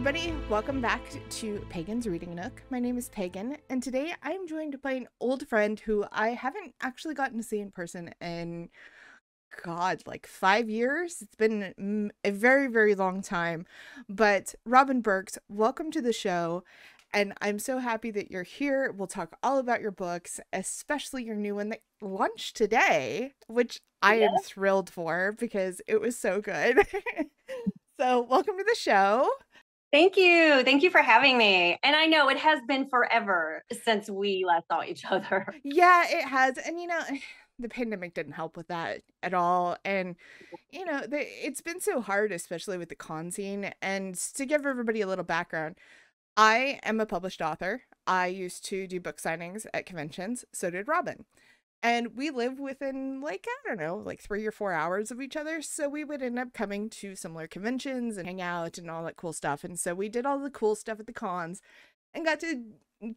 everybody. Welcome back to Pagan's Reading Nook. My name is Pagan, and today I am joined by an old friend who I haven't actually gotten to see in person in, God, like five years. It's been a very, very long time. But Robin Burks, welcome to the show. And I'm so happy that you're here. We'll talk all about your books, especially your new one that launched today, which I am thrilled for because it was so good. so, welcome to the show. Thank you. Thank you for having me. And I know it has been forever since we last saw each other. Yeah, it has. And you know, the pandemic didn't help with that at all. And you know, the, it's been so hard, especially with the con scene. And to give everybody a little background, I am a published author. I used to do book signings at conventions. So did Robin and we live within like i don't know like three or four hours of each other so we would end up coming to similar conventions and hang out and all that cool stuff and so we did all the cool stuff at the cons and got to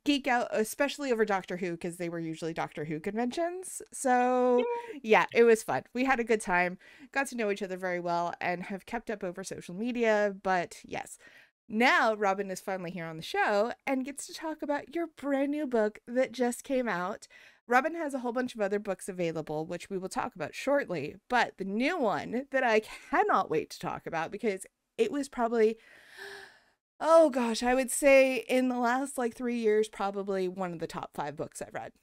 geek out especially over doctor who because they were usually doctor who conventions so yeah it was fun. We had a good time got to know each other very well and have kept up over social media but yes. Now Robin is finally here on the show and gets to talk about your brand new book that just came out Robin has a whole bunch of other books available, which we will talk about shortly. But the new one that I cannot wait to talk about because it was probably, oh gosh, I would say in the last like three years, probably one of the top five books I've read.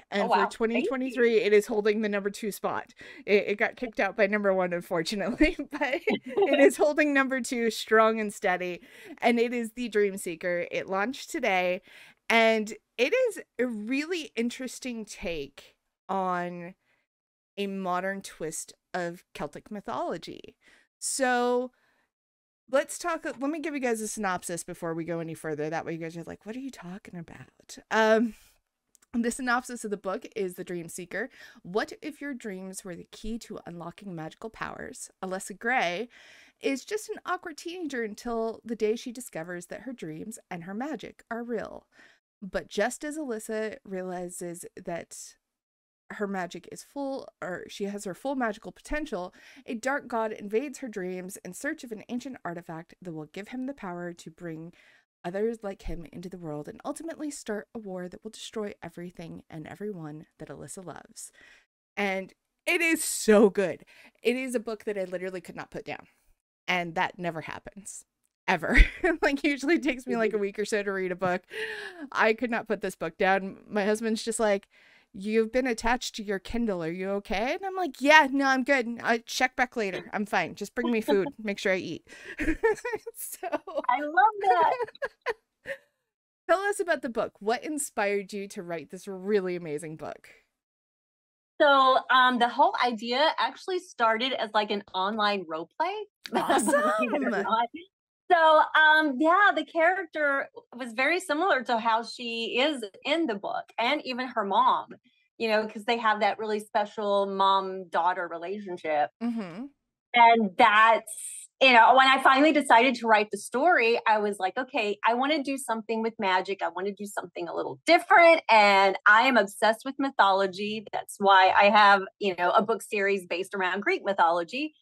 Oh, and oh, wow. for 2023, it is holding the number two spot. It, it got kicked out by number one, unfortunately, but it is holding number two strong and steady. And it is The Dream Seeker. It launched today. And it is a really interesting take on a modern twist of Celtic mythology. So let's talk let me give you guys a synopsis before we go any further. That way you guys are like, what are you talking about? Um the synopsis of the book is The Dream Seeker. What if your dreams were the key to unlocking magical powers? Alyssa Gray is just an awkward teenager until the day she discovers that her dreams and her magic are real. But just as Alyssa realizes that her magic is full, or she has her full magical potential, a dark god invades her dreams in search of an ancient artifact that will give him the power to bring others like him into the world and ultimately start a war that will destroy everything and everyone that Alyssa loves. And it is so good. It is a book that I literally could not put down. And that never happens ever. like usually takes me like a week or so to read a book. I could not put this book down. My husband's just like, "You've been attached to your Kindle. Are you okay?" And I'm like, "Yeah, no, I'm good. I check back later. I'm fine. Just bring me food. Make sure I eat." so I love that. Tell us about the book. What inspired you to write this really amazing book? So um, the whole idea actually started as like an online role play. Awesome. So, um, yeah, the character was very similar to how she is in the book, and even her mom. You know, because they have that really special mom-daughter relationship, mm-hmm. and that's you know when I finally decided to write the story, I was like, okay, I want to do something with magic. I want to do something a little different, and I am obsessed with mythology. That's why I have you know a book series based around Greek mythology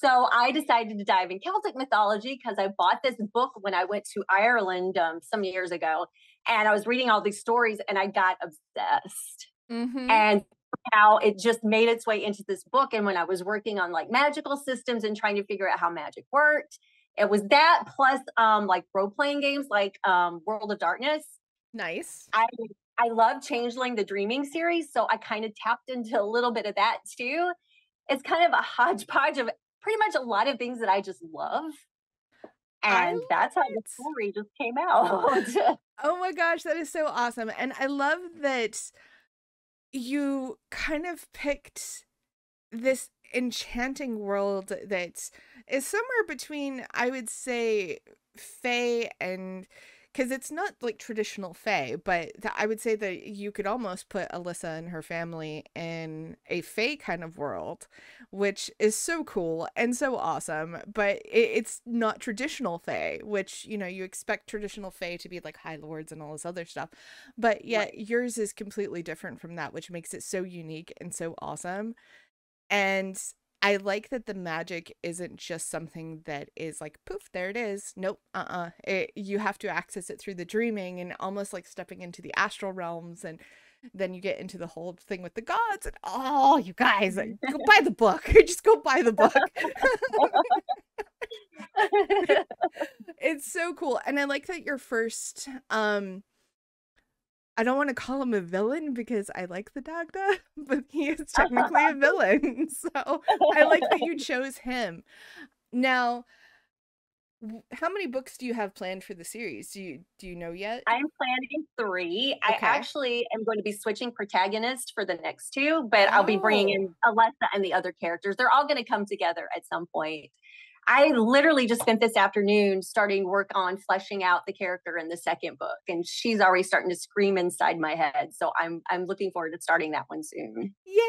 so I decided to dive in Celtic mythology because I bought this book when I went to Ireland um, some years ago, and I was reading all these stories, and I got obsessed. Mm-hmm. And how it just made its way into this book. And when I was working on like magical systems and trying to figure out how magic worked, it was that plus um like role playing games like um World of Darkness. Nice. I I love Changeling the Dreaming series, so I kind of tapped into a little bit of that too. It's kind of a hodgepodge of pretty much a lot of things that I just love. And that's how the story just came out. oh my gosh, that is so awesome. And I love that you kind of picked this enchanting world that is somewhere between, I would say, Fae and because it's not like traditional Fae, but th- I would say that you could almost put Alyssa and her family in a Fae kind of world, which is so cool and so awesome. But it- it's not traditional Fae, which you know you expect traditional Fae to be like High Lords and all this other stuff, but yet right. yours is completely different from that, which makes it so unique and so awesome. And I like that the magic isn't just something that is like poof, there it is. Nope, uh-uh. It, you have to access it through the dreaming and almost like stepping into the astral realms and then you get into the whole thing with the gods and oh, you guys, go buy the book. Just go buy the book. it's so cool. And I like that your first um I don't want to call him a villain because I like the Dagda, but he is technically a villain. So I like that you chose him. Now, how many books do you have planned for the series? Do you do you know yet? I'm planning three. Okay. I actually am going to be switching protagonists for the next two, but oh. I'll be bringing oh. in oh. Alyssa and the other characters. They're all going to come together at some point. I literally just spent this afternoon starting work on fleshing out the character in the second book, and she's already starting to scream inside my head. So I'm I'm looking forward to starting that one soon. Yay!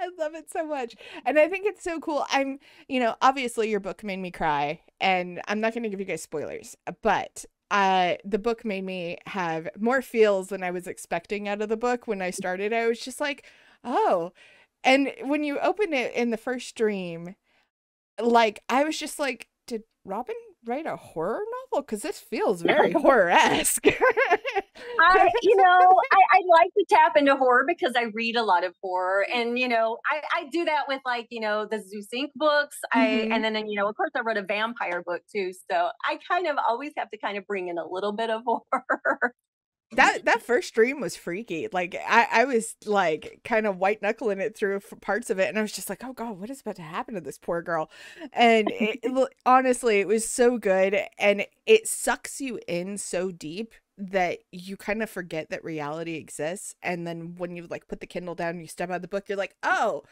I love it so much, and I think it's so cool. I'm, you know, obviously your book made me cry, and I'm not going to give you guys spoilers, but uh the book made me have more feels than I was expecting out of the book when I started. I was just like, oh, and when you open it in the first dream like I was just like, did Robin write a horror novel? Because this feels very horror esque. I, you know, I, I, like to tap into horror because I read a lot of horror, and you know, I, I do that with like you know the Zeus Inc. books. I mm-hmm. and then and, you know, of course, I wrote a vampire book too. So I kind of always have to kind of bring in a little bit of horror that that first dream was freaky. Like I, I was like kind of white knuckling it through parts of it, and I was just like, "Oh God, what is about to happen to this poor girl?" And it, it, honestly, it was so good, and it sucks you in so deep that you kind of forget that reality exists. And then when you like put the Kindle down and you step out of the book, you're like, "Oh."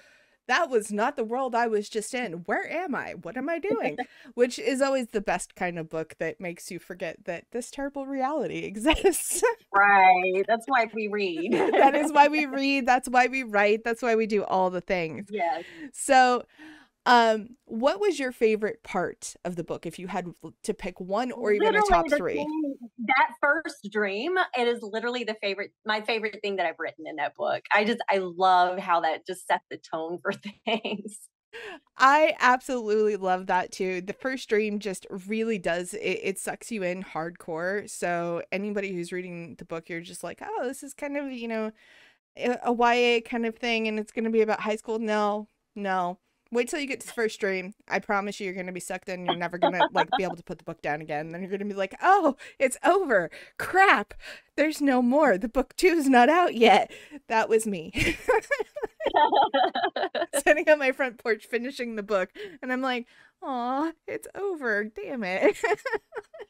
That was not the world I was just in. Where am I? What am I doing? Which is always the best kind of book that makes you forget that this terrible reality exists. right. That's why we read. that is why we read. That's why we write. That's why we do all the things. Yes. So, um, what was your favorite part of the book if you had to pick one or even literally a top three? Thing, that first dream, it is literally the favorite, my favorite thing that I've written in that book. I just, I love how that just set the tone for things. I absolutely love that too. The first dream just really does it, it sucks you in hardcore. So anybody who's reading the book, you're just like, oh, this is kind of, you know, a, YA kind of thing and it's gonna be about high school. No, no Wait till you get to the first dream. I promise you, you're gonna be sucked in. You're never gonna like be able to put the book down again. Then you're gonna be like, "Oh, it's over. Crap. There's no more. The book two is not out yet." That was me. Sitting on my front porch, finishing the book, and I'm like, "Aw, it's over. Damn it."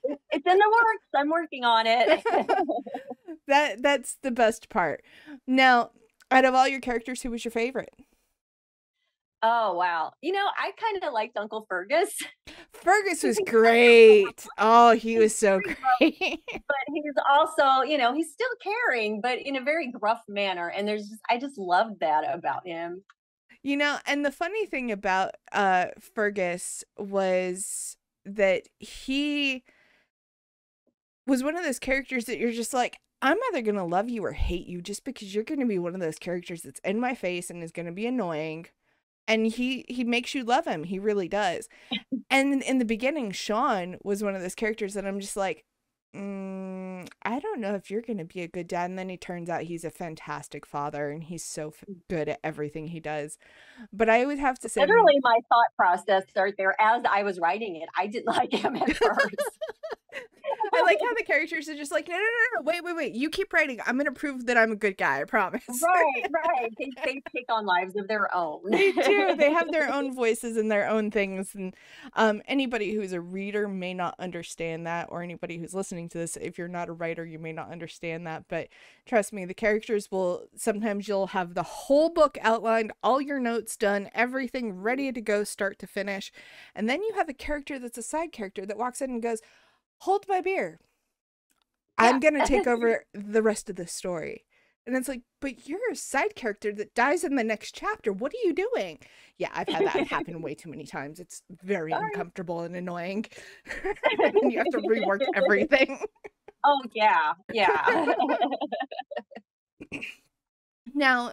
it's in the works. I'm working on it. that that's the best part. Now, out of all your characters, who was your favorite? Oh wow. You know, I kind of liked Uncle Fergus. Fergus was great. Oh, he was so great. but he's also, you know, he's still caring, but in a very gruff manner. And there's just I just loved that about him. You know, and the funny thing about uh Fergus was that he was one of those characters that you're just like, I'm either going to love you or hate you just because you're going to be one of those characters that's in my face and is going to be annoying and he he makes you love him. He really does. And in the beginning sean was one of those characters that i'm just like mm, i don't know if you're gonna be a good dad. And then he turns out he's a fantastic father and he's so f- mm. good at everything he does. But i always have to say literally my thought process right there as i was writing it i didn't like him at first I like how the characters are just like, no, no, no, no, wait, wait, wait. You keep writing. I'm gonna prove that I'm a good guy. I promise. Right, right. They, they take on lives of their own. they do. They have their own voices and their own things. And um, anybody who's a reader may not understand that, or anybody who's listening to this, if you're not a writer, you may not understand that. But trust me, the characters will sometimes you'll have the whole book outlined, all your notes done, everything ready to go, start to finish, and then you have a character that's a side character that walks in and goes hold my beer. Yeah. I'm going to take over the rest of the story. And it's like, but you're a side character that dies in the next chapter. What are you doing? Yeah, I've had that happen way too many times. It's very Sorry. uncomfortable and annoying. and you have to rework everything. Oh, yeah. Yeah. now,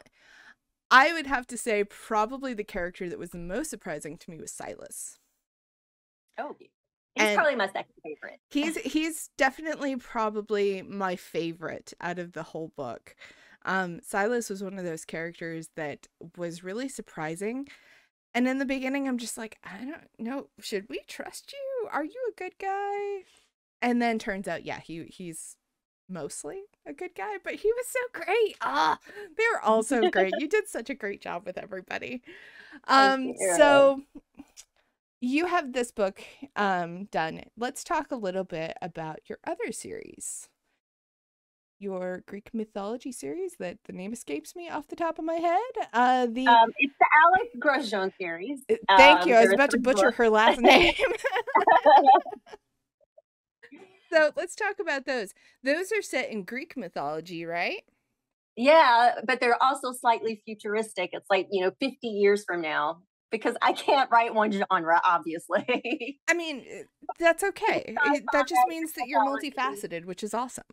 I would have to say probably the character that was the most surprising to me was Silas. Oh, he's And- probably my second favorite. He's he's definitely probably my favorite out of the whole book. Um, Silas was one of those characters that was really surprising. And in the beginning, I'm just like, I don't know, should we trust you? Are you a good guy? And then turns out, yeah, he he's mostly a good guy, but he was so great. Ah, they were all so great. You did such a great job with everybody. Um, so you have this book um done. Let's talk a little bit about your other series. Your Greek mythology series that the name escapes me off the top of my head. Uh the Um, it's the Alex Grosjean series. uh, Thank um, you. I was about to butcher books. her last name. so let's talk about those. Those are set in Greek mythology, right? Yeah, but they're also slightly futuristic. It's like, you know, 50 years from now because I can't write one genre, obviously. I mean, uh, that's okay. It- that just means that you're multifaceted, which is awesome.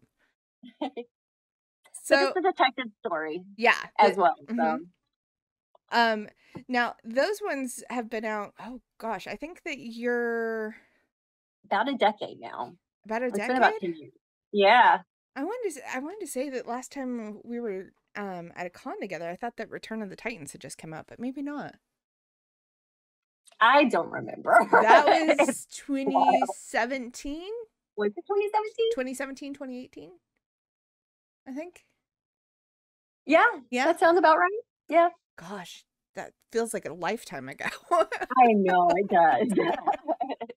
So, it's a detective story yeah. as well. So mhm. Um now those ones have been out oh gosh, I think that you're about a decade now. about a It's decade. about Yeah. I wanted to, I wanted to say that last time we were um at a con together, I thought that Return of the Titans had just come out, but maybe not. I don't remember. That was 2017, was it 2017? 2017, 2018. I think. Yeah, Yeah. that sounds about right. Yeah, Gosh, that feels like a lifetime ago. I know it does.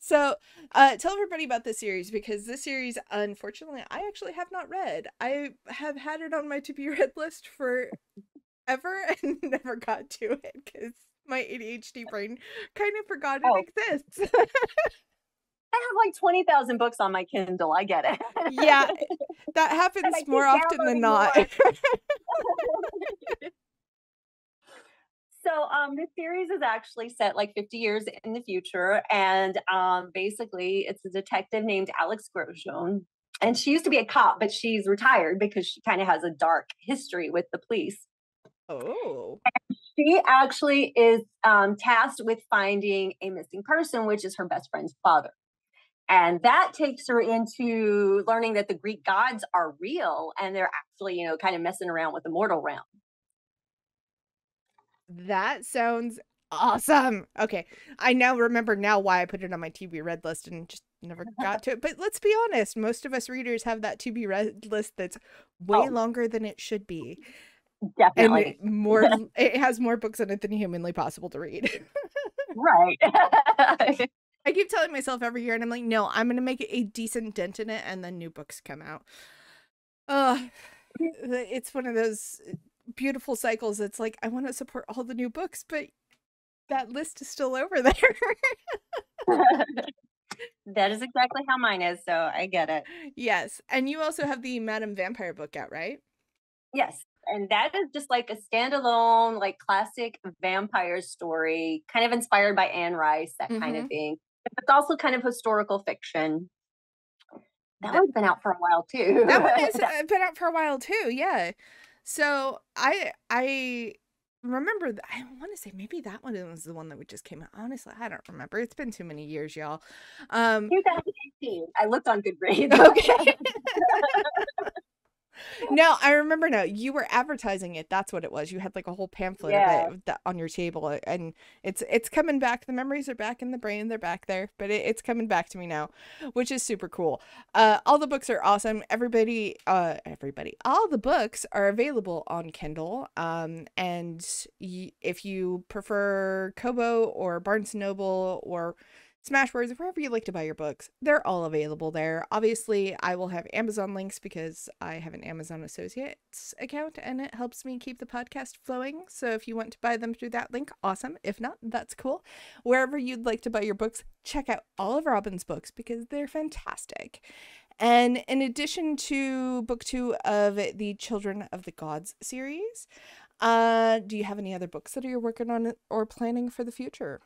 so, uh, tell everybody about this series because this series, unfortunately, I actually have not read. I have had it on my to be read list for ever and never got to it because my ADHD brain kind of forgot it Oh. exists. I have like 20,000 books on my Kindle. I get it. yeah, that happens more often than not. so um this series is actually set like 50 years in the future and um basically it's a detective named alex grosjean and she used to be a cop but she's retired because she kind of has a dark history with the police oh, she actually is um, tasked with finding a missing person which is her best friend's father and that takes her into learning that the greek gods are real and they're actually you know kind of messing around with the mortal realm that sounds awesome. Okay, I now remember now why I put it on my to be read list and just never got to it. But let's be honest, most of us readers have that to be read list that's way Oh. longer than it should be, definitely and more. it has more books in it than humanly possible to read. right I keep telling myself every year, and I'm like, no, I'm gonna make a decent dent in it, and then new books come out. Uh, it's one of those beautiful cycles. It's like I want to support all the new books, but that list is still over there. that is exactly how mine is so i get it yes, and you also have the Madame Vampire book out, right? yes and that is just like a standalone like classic vampire story kind of inspired by anne rice that kind of thing it's also kind of historical fiction that That- one's been out for a while too That one has uh, been out for a while too. Yeah. So I I remember th- I want to say maybe that one was the one that we just came out. Honestly, I don't remember. It's been too many years, y'all. Um 2018 i looked on goodreads Okay. no, I remember now. You were advertising it. That's what it was. You had like a whole pamphlet Yeah. of it on your table, and it's it's coming back. The memories are back in the brain. They're back there, but it, it's coming back to me now, which is super cool. Uh, all the books are awesome. Everybody, uh, everybody, all the books are available on Kindle. Um, and y- if you prefer Kobo or Barnes Noble or Smashwords, wherever you like to buy your books, they're all available there. Obviously, I will have Amazon links because I have an Amazon Associates account and it helps me keep the podcast flowing. So if you want to buy them through that link, awesome. If not, that's cool. Wherever you'd like to buy your books, check out all of Robin's books because they're fantastic. And in addition to book two of the Children of the Gods series, uh, do you have any other books that you're working on or planning for the future?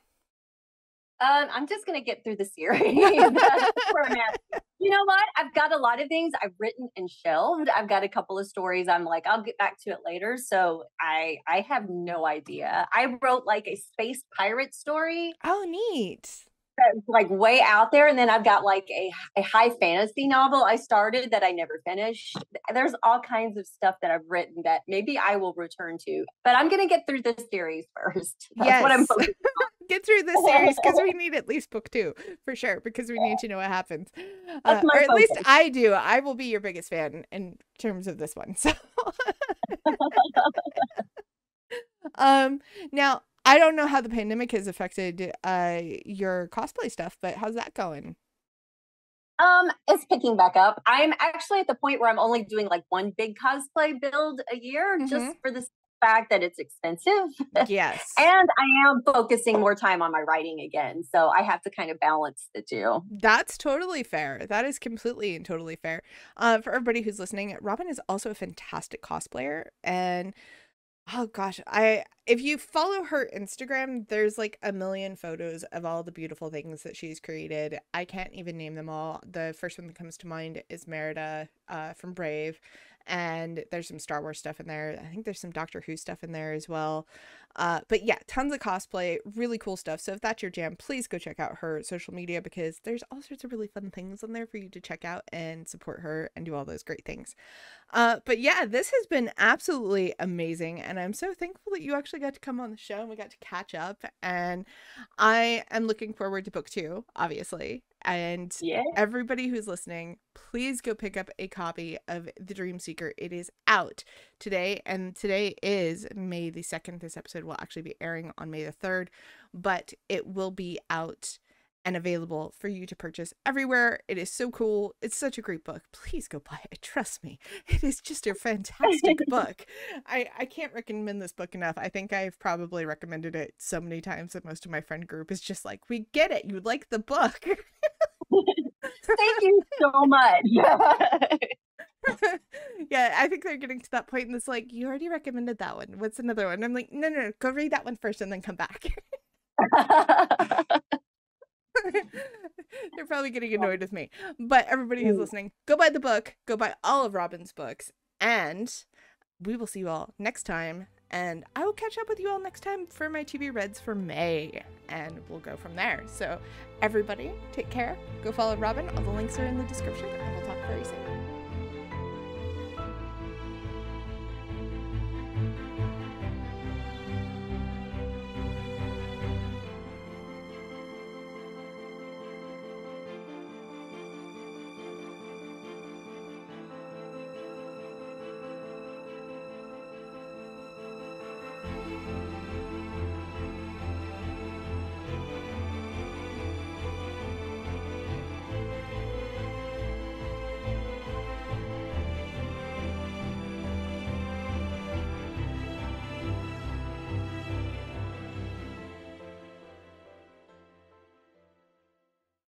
Um, I'm just gonna get through the series. That's where I'm at. You know what? I've got a lot of things I've written and shelved. I've got a couple of stories. I'm like, I'll get back to it later. So I I have no idea. I wrote like a space pirate story Oh, neat. that's like way out there, and then I've got like a a high fantasy novel I started that I never finished. There's all kinds of stuff that I've written that maybe I will return to, but I'm gonna get through this series first. That's what I'm Yes. focused Get through this series because we need at least book two for sure because we need to know what happens. Uh, or at least. I do. I will be your biggest fan in terms of this one. So, um, now I don't know how the pandemic has affected uh your cosplay stuff, but how's that going? Um, it's picking back up. I'm actually at the point where I'm only doing like one big cosplay build a year Mhm. just for the fact that it's expensive. Yes. and I am focusing more time on my writing again. So I have to kind of balance the two. That's totally fair. That is completely and totally fair. Uh, for everybody who's listening, Robin is also a fantastic cosplayer, and oh gosh, I if you follow her Instagram, there's like a million photos of all the beautiful things that she's created. I can't even name them all. The first one that comes to mind is Merida uh, from Brave, and there's some Star Wars stuff in there. I think there's some Doctor Who stuff in there as well. Uh, but yeah, tons of cosplay, really cool stuff. So if that's your jam, please go check out her social media because there's all sorts of really fun things on there for you to check out and support her and do all those great things. Uh, but yeah, this has been absolutely amazing, and I'm so thankful that you actually got to come on the show and we got to catch up. And I am looking forward to book two, obviously. And Yeah. everybody who's listening, please go pick up a copy of The Dream Seeker. It is out today, and today is May the 2nd. This episode will actually be airing on May the 3rd, but it will be out and available for you to purchase everywhere. It is so cool. It's such a great book. Please go buy it. Trust me. It is just a fantastic book. I, I can't recommend this book enough. I think I've probably recommended it so many times that most of my friend group is just like, we get it. You like the book. Thank you so much. yeah, I think they're getting to that point and it's like, you already recommended that one. What's another one? I'm like, no, no, no, go read that one first and then come back. They're probably getting annoyed with me. But everybody who's Mm. listening, go buy the book, go buy all of Robin's books, and we will see you all next time. And I will catch up with you all next time for my TV Reds for May, and we'll go from there. So, everybody, take care. Go follow Robin. All the links are in the description, and we'll talk very soon.